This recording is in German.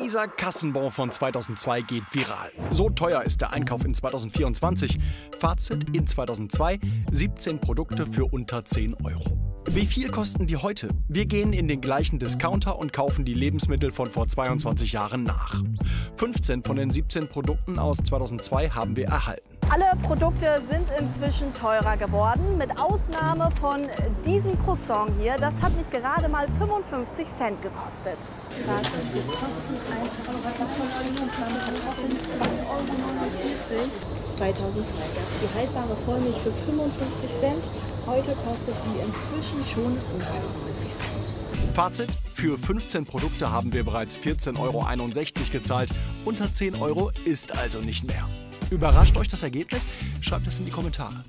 Dieser Kassenbon von 2002 geht viral. So teuer ist der Einkauf in 2024. Fazit in 2002 17 Produkte für unter 10 Euro. Wie viel kosten die heute? Wir gehen in den gleichen Discounter und kaufen die Lebensmittel von vor 22 Jahren nach. 15 von den 17 Produkten aus 2002 haben wir erhalten. Alle Produkte sind inzwischen teurer geworden, mit Ausnahme von diesem Croissant hier. Das hat mich gerade mal 55 Cent gekostet. Krass, hier kosten einfach 2 Kartoffeln 2,49 Euro. 2002 gab es die haltbare Vollmilch für 55 Cent. Heute kostet sie inzwischen schon 99 Cent. Fazit: Für 15 Produkte haben wir bereits 14,61 Euro gezahlt. Unter 10 Euro ist also nicht mehr. Überrascht euch das Ergebnis? Schreibt es in die Kommentare.